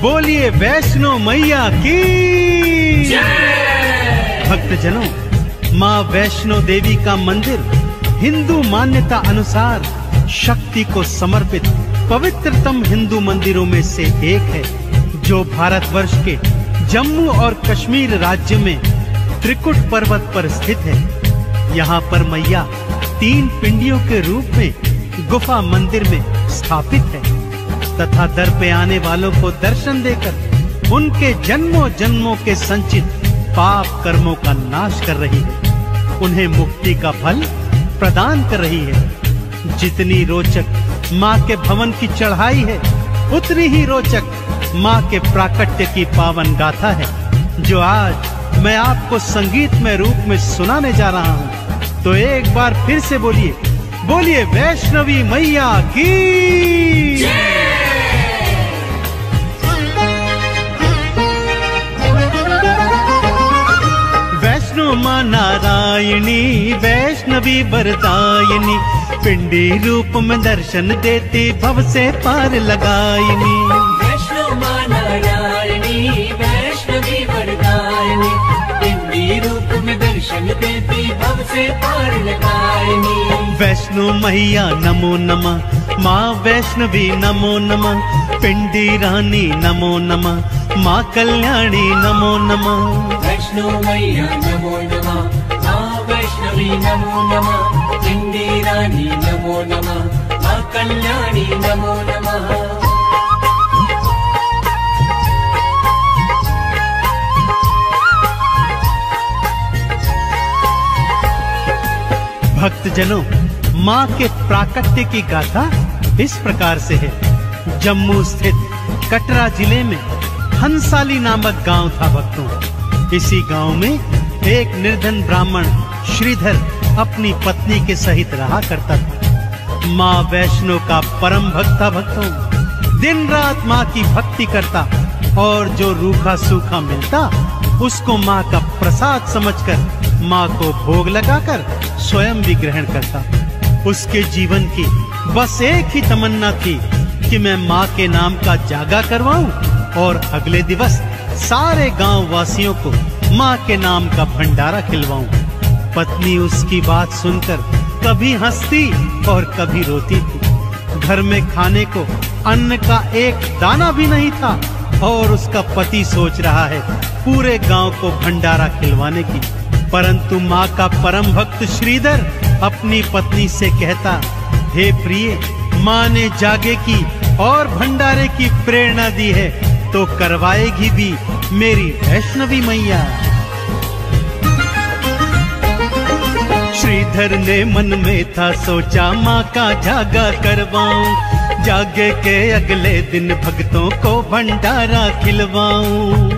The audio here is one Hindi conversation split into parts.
बोलिए वैष्णो मैया की। भक्तजनों, माँ वैष्णो देवी का मंदिर हिंदू मान्यता अनुसार शक्ति को समर्पित पवित्रतम हिंदू मंदिरों में से एक है, जो भारतवर्ष के जम्मू और कश्मीर राज्य में त्रिकुट पर्वत पर स्थित है। यहाँ पर मैया तीन पिंडियों के रूप में गुफा मंदिर में स्थापित है। तथा दर पे आने वालों को दर्शन देकर उनके जन्मों जन्मों के संचित पाप कर्मों का नाश कर रही है। उन्हें मुक्ति का फल प्रदान कर रही है। जितनी रोचक माँ के भवन की चढ़ाई है, उतनी ही रोचक माँ के प्राकट्य की पावन गाथा है, जो आज मैं आपको संगीत में रूप में सुनाने जा रहा हूँ। तो एक बार फिर से बोलिए बोलिए वैष्णवी मैया की। वैष्णो माँ नारायणी, वैष्णवी वरदायिनी, पिंडी रूप में दर्शन देती, भव से पार लगायिनी। में दर्शन देती भव से पार लगायिनी वैष्णो मैया नमो नमः माँ वैष्णवी नमो नमः पिंडी रानी नमो नमः माँ कल्याणी नमो नमः वैष्णो मैया नमो नमः माँ वैष्णवी नमो नमः पिंडी रानी नमो नमः माँ कल्याणी नमो नमः भक्तजनों माँ के प्राकट्य की गाथा इस प्रकार से है। जम्मू स्थित कटरा ज़िले में हंसाली नामक गाँव था भक्तों। इसी गाँव में एक निर्धन ब्राह्मण श्रीधर अपनी पत्नी के सहित रहा करता था। माँ वैष्णो का परम भक्त भक्तों। दिन रात माँ की भक्ति करता और जो रूखा सूखा मिलता, उसको माँ का प्रसाद समझकर माँ को भोग लगाकर स्वयं भी ग्रहण करता। उसके जीवन की बस एक ही तमन्ना थी कि मैं माँ के नाम का जागा करवाऊं और अगले दिवस सारे गाँव वासियों को माँ के नाम का भंडारा खिलवाऊं। पत्नी उसकी बात सुनकर कभी हंसती और कभी रोती थी। घर में खाने को अन्न का एक दाना भी नहीं था और उसका पति सोच रहा है पूरे गाँव को भंडारा खिलवाने की। परंतु माँ का परम भक्त श्रीधर अपनी पत्नी से कहता, हे प्रिय, माँ ने जागे की और भंडारे की प्रेरणा दी है तो करवाएगी भी मेरी वैष्णवी मैया. श्रीधर ने मन में था सोचा, माँ का जागा करवाऊं, जागे के अगले दिन भक्तों को भंडारा खिलवाऊं।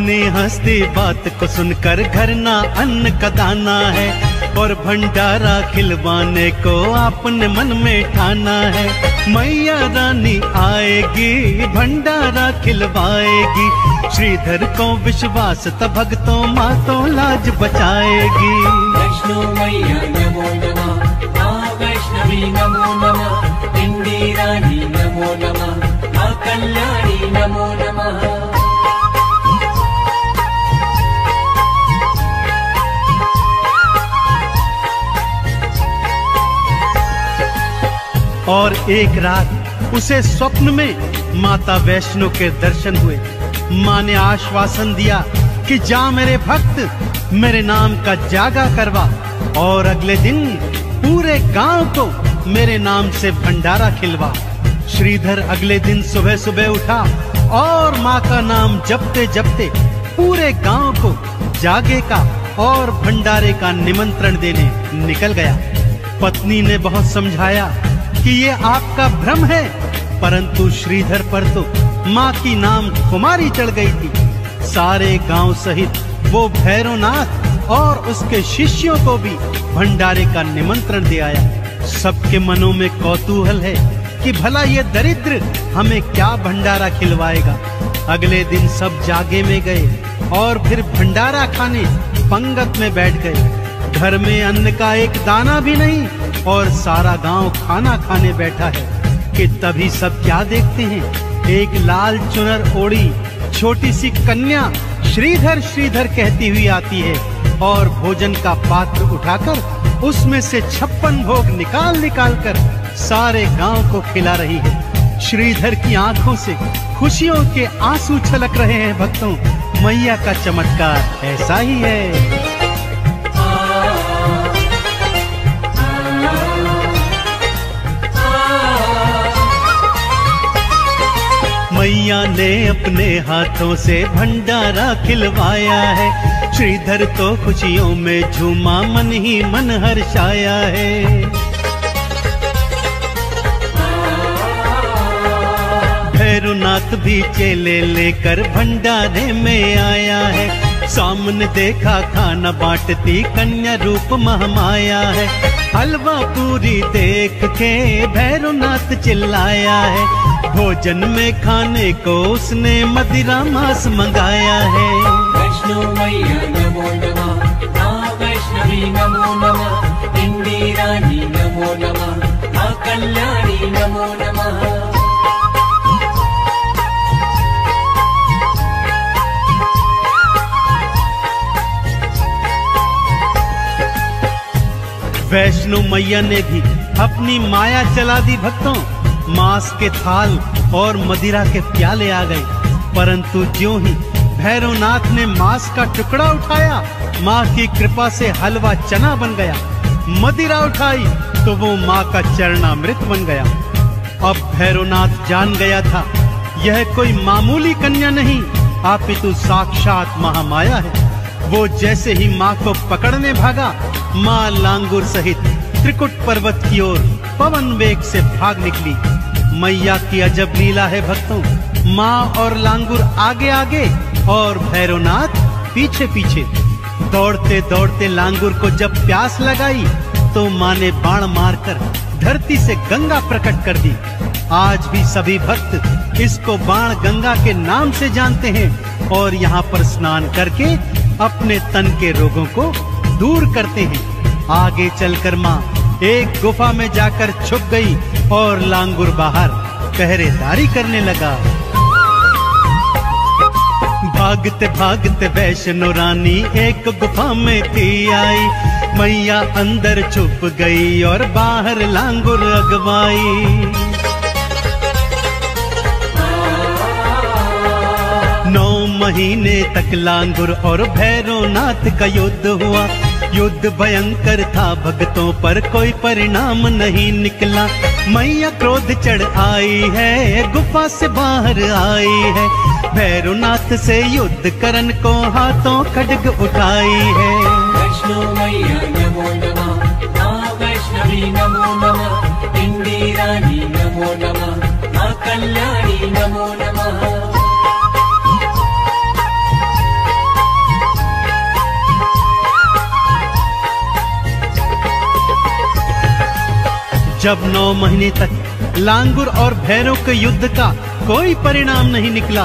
पत्नी हंसती बात को सुनकर घर ना अन्न का दाना है और भंडारा खिलवाने को आपने मन में ठाना है। मैया रानी आएगी, भंडारा खिलवाएगी, श्रीधर को विश्वास त भक्तों माँ तो लाज बचाएगी। वैष्णो मैया नमो नमः वैष्णवी नमो नमः रानी एक रात उसे स्वप्न में माता वैष्णो के दर्शन हुए। माँ ने आश्वासन दिया कि जा मेरे भक्त, मेरे नाम का जागा करवा और अगले दिन पूरे गाँव को मेरे नाम से भंडारा खिलवा। श्रीधर अगले दिन सुबह सुबह उठा और माँ का नाम जपते जपते पूरे गाँव को जागे का और भंडारे का निमंत्रण देने निकल गया। पत्नी ने बहुत समझाया कि ये आपका भ्रम है। परंतु श्रीधर पर तो माँ की नाम कुमारी चढ़ गई थी। सारे गाँव सहित वो भैरवनाथ और उसके शिष्यों को भी भंडारे का निमंत्रण दे आया। सबके मनों में कौतूहल है कि भला ये दरिद्र हमें क्या भंडारा खिलवाएगा। अगले दिन सब जागे में गए और फिर भंडारा खाने पंगत में बैठ गए। घर में अन्न का एक दाना भी नहीं और सारा गाँव खाना खाने बैठा है कि तभी सब क्या देखते हैं? एक लाल चुनर ओढ़ी, छोटी सी कन्या श्रीधर श्रीधर कहती हुई आती है और भोजन का पात्र उठाकर उसमें से छप्पन भोग निकाल निकाल कर सारे गाँव को खिला रही है। श्रीधर की आँखों से खुशियों के आँसू छलक रहे हैं भक्तों। मैया का चमत्कार ऐसा ही है। अपने हाथों से भंडारा खिलवाया है। श्रीधर तो खुशियों में झूमा, मन ही मन हर्षाया है। भैरुनाथ भी चेले लेकर भंडारे में आया है। सामने देखा खाना बांटती कन्या रूप महमाया है। हलवा पूरी देख के भैरुनाथ चिल्लाया है। भोजन में खाने को उसने मदिरा मांस मंगाया है। वैष्णो मैया नमो नमः वैष्णवी नमो नमः नमो नमः कल्याणी वैष्णो मैया ने भी अपनी माया चला दी भक्तों। मांस के थाल और मदिरा के प्याले आ गए। परंतु ज्यों ही भैरवनाथ ने मांस का टुकड़ा उठाया, माँ की कृपा से हलवा चना बन गया। मदिरा उठाई तो वो माँ का चरणामृत बन गया। अब भैरवनाथ जान गया था, यह कोई मामूली कन्या नहीं आपितु साक्षात महामाया है। वो जैसे ही माँ को पकड़ने भागा, माँ लांगुर सहित त्रिकुट पर्वत की ओर पवन वेग से भाग निकली। मैया की अजब लीला है भक्तों, माँ और लांगुर आगे आगे और भैरवनाथ पीछे पीछे। दौड़ते दौड़ते लांगुर को जब प्यास लगाई तो माँ ने बाण मारकर धरती से गंगा प्रकट कर दी। आज भी सभी भक्त इसको बाण गंगा के नाम से जानते हैं और यहाँ पर स्नान करके अपने तन के रोगों को दूर करते हैं। आगे चलकर माँ एक गुफा में जाकर छुप गई और लांगुर बाहर पहरेदारी करने लगा। भागते भागते वैष्णो रानी एक गुफा में थी आई। मैया अंदर छुप गई और बाहर लांगुर अगवाई। महीने तक लांगुर और भैरवनाथ का युद्ध हुआ। युद्ध भयंकर था, भक्तों पर कोई परिणाम नहीं निकला। मैया क्रोध चढ़ आई है, गुफा से बाहर आई है। भैरवनाथ से युद्ध करण को हाथों खड्ग उठाई है। नमो वैष्णवी नमो नमः जब नौ महीने तक लांगुर और भैरव के युद्ध का कोई परिणाम नहीं निकला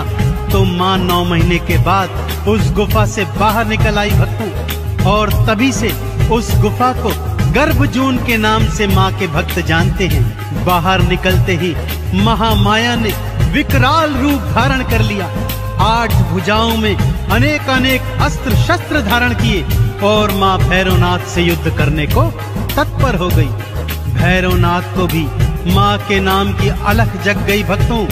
तो माँ नौ महीने के बाद उस गुफा से बाहर निकल आई भक्तों और तभी से उस गुफा को गर्भजून के नाम से माँ के भक्त जानते हैं। बाहर निकलते ही महामाया ने विकराल रूप धारण कर लिया। आठ भुजाओं में अनेक अनेक अस्त्र शस्त्र धारण किए, और माँ भैरवनाथ से युद्ध करने को तत्पर हो गई। भैरवनाथ को भी माँ के नाम की अलख जग गई भक्तों।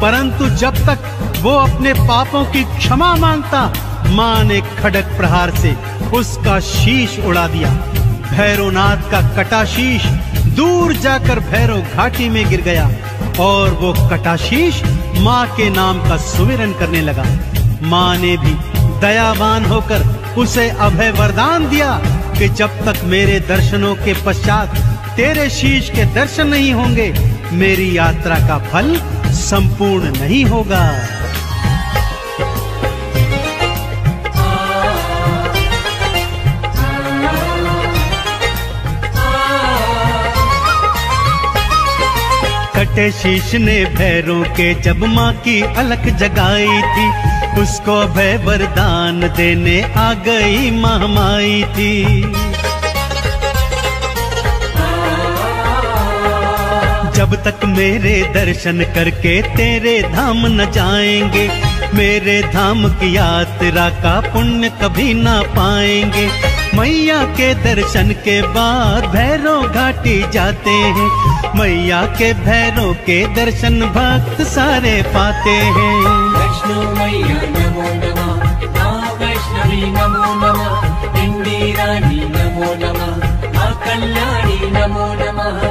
परंतु जब तक वो अपने पापों की क्षमा माँगता, माँ ने खड़क प्रहार से उसका शीश उड़ा दिया। भैरवनाथ का कटा शीश दूर जाकर भैरव घाटी में गिर गया और वो कटाशीश माँ के नाम का सुमिरन करने लगा। माँ ने भी दयावान होकर उसे अभय वरदान दिया कि जब तक मेरे दर्शनों के पश्चात तेरे शीश के दर्शन नहीं होंगे। मेरी यात्रा का फल संपूर्ण नहीं होगा। कटे शीश ने भैरों के जब माँ की अलख जगाई थी, उसको भय वरदान देने आ गई महामाई थी। जब तक मेरे दर्शन करके तेरे धाम न जाएँगे, मेरे धाम की यात्रा का पुण्य कभी ना पाएँगे। मैया के दर्शन के बाद भैरव घाटी जाते हैं, मैया के भैरव के दर्शन भक्त सारे पाते हैं। वैष्णो मैया नमो नमः वैष्णवी नमो नमः नमो नमः कल्याणी नमो नमः।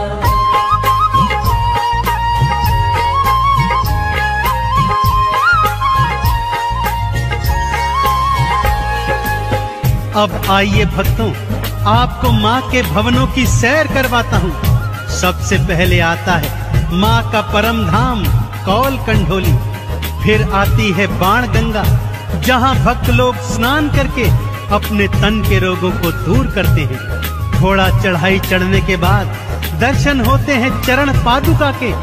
अब आइए भक्तों, आपको माँ के भवनों की सैर करवाता हूँ। सबसे पहले आता है माँ का परम धाम कौल कंढोली फिर आती है बाण गंगा जहाँ भक्त लोग स्नान करके अपने तन के रोगों को दूर करते हैं। थोड़ा चढ़ाई चढ़ने के बाद दर्शन होते हैं चरण पादुका के,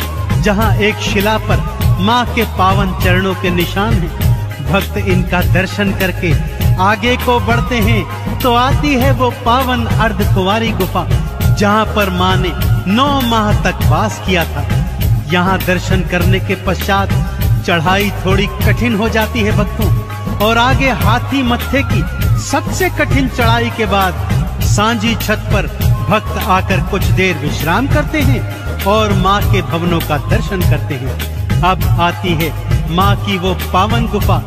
जहाँ एक शिला पर माँ के पावन चरणों के निशान हैं। भक्त इनका दर्शन करके आगे को बढ़ते हैं तो आती है वो पावन अर्ध कुंवारी गुफा, जहाँ पर माँ ने नौ माह तक वास किया था। यहाँ दर्शन करने के पश्चात चढ़ाई थोड़ी कठिन हो जाती है भक्तों, और आगे हाथी मत्थे की सबसे कठिन चढ़ाई के बाद सांझी छत पर भक्त आकर कुछ देर विश्राम करते हैं और माँ के भवनों का दर्शन करते हैं। अब आती है माँ की वो पावन गुफा,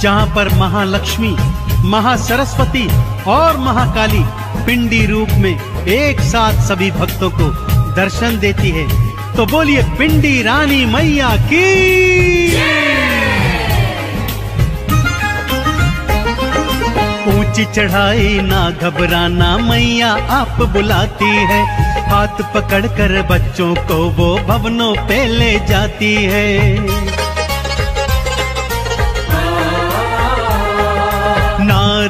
जहाँ पर महालक्ष्मी महासरस्वती और महाकाली पिंडी रूप में एक साथ सभी भक्तों को दर्शन देती है। तो बोलिए, पिंडी रानी मैया की। ऊँची चढ़ाई ना घबराना मैया, आप बुलाती है। हाथ पकड़कर बच्चों को वो भवनों पे ले जाती है।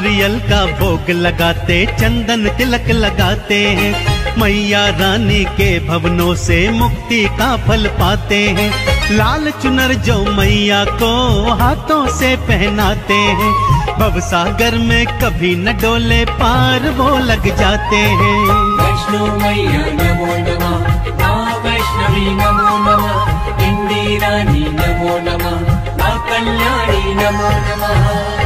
नारियल का भोग लगाते, चंदन तिलक लगाते हैं। मैया रानी के भवनों से मुक्ति का फल पाते हैं। लाल चुनर जो मैया को हाथों से पहनाते हैं। भव सागर में कभी न डोले पार, वो लग जाते हैं। वैष्णो मैया नमो नमः वैष्णवी नमो नमः, इंदिरानी नमो नमः कल्याणी नमो नमः।